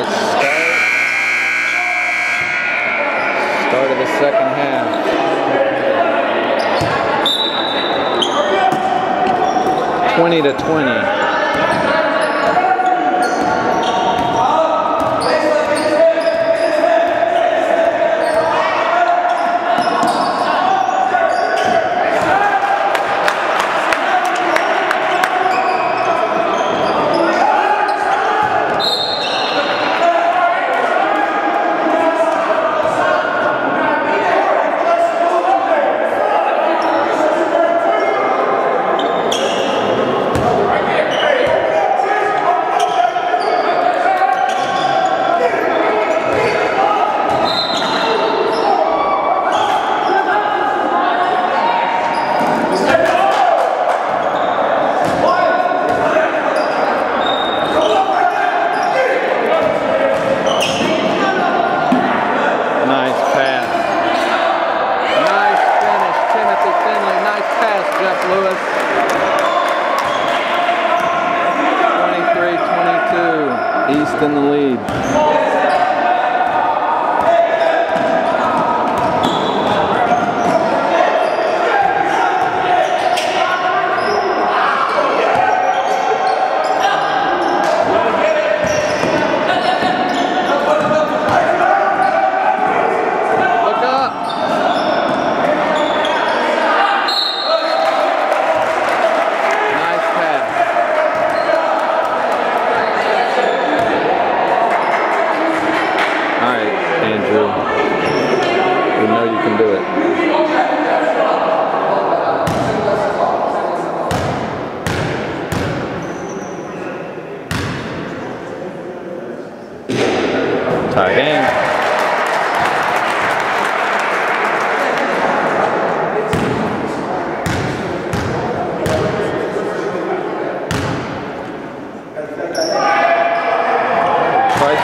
start. Start of the second half. 20 to 20.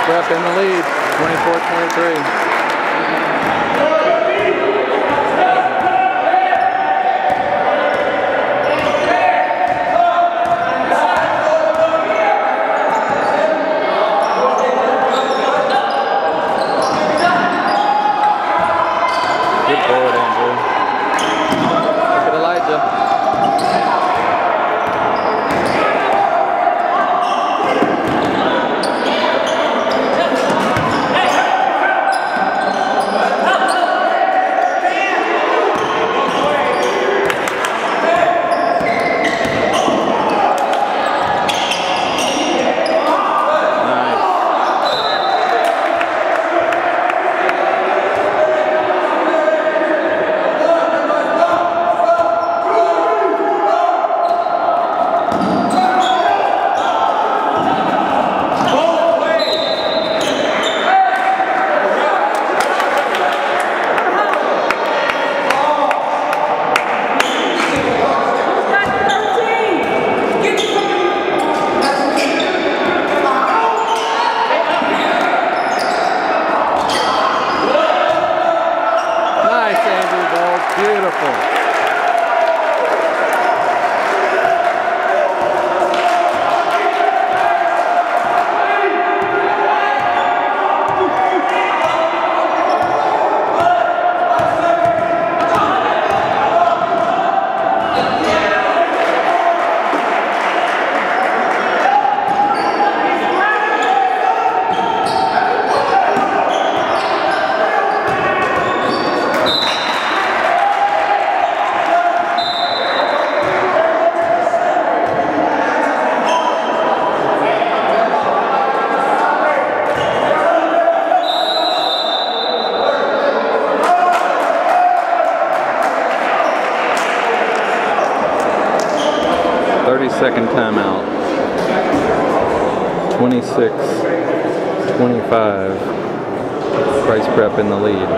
Prep in the lead, 24-23. Second timeout. 26, 25. Price prep in the lead.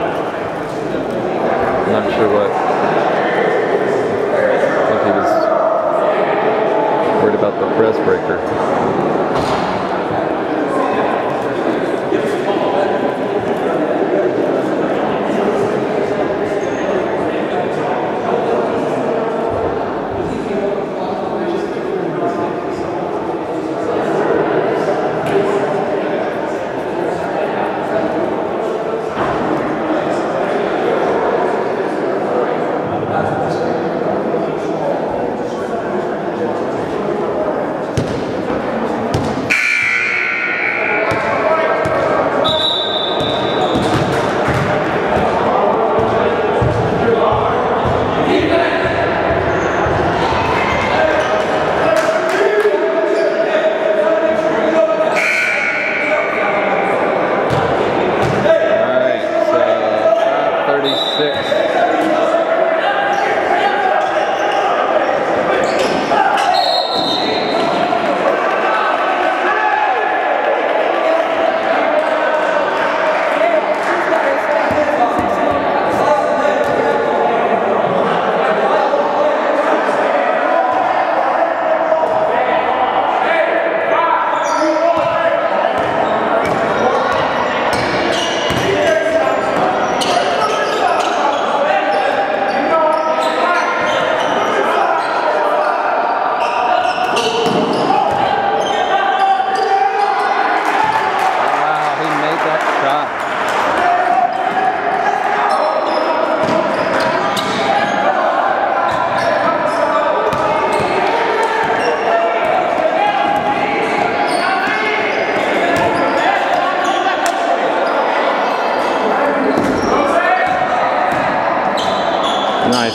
Not sure what. I think he was worried about the press breaker.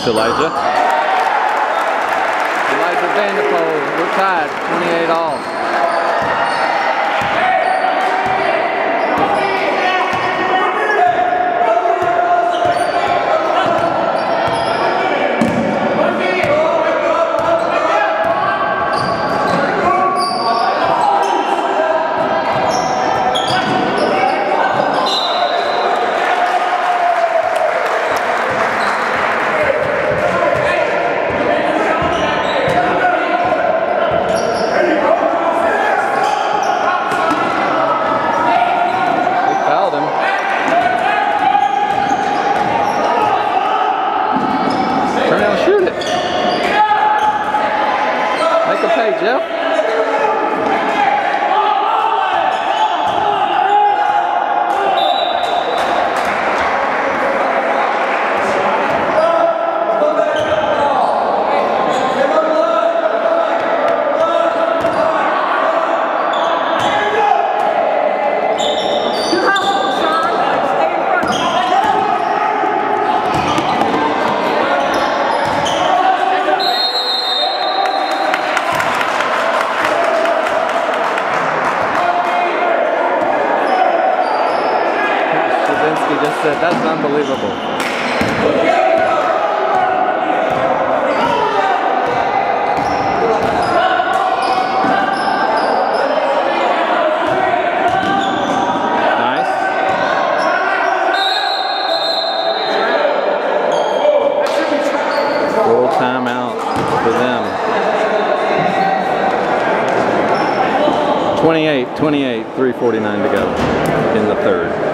Elijah. Elijah Vanderpool, we're tied, 28 all. Shavinsky just said, that's unbelievable. Timeout for them. 28, 28, 349 to go in the third.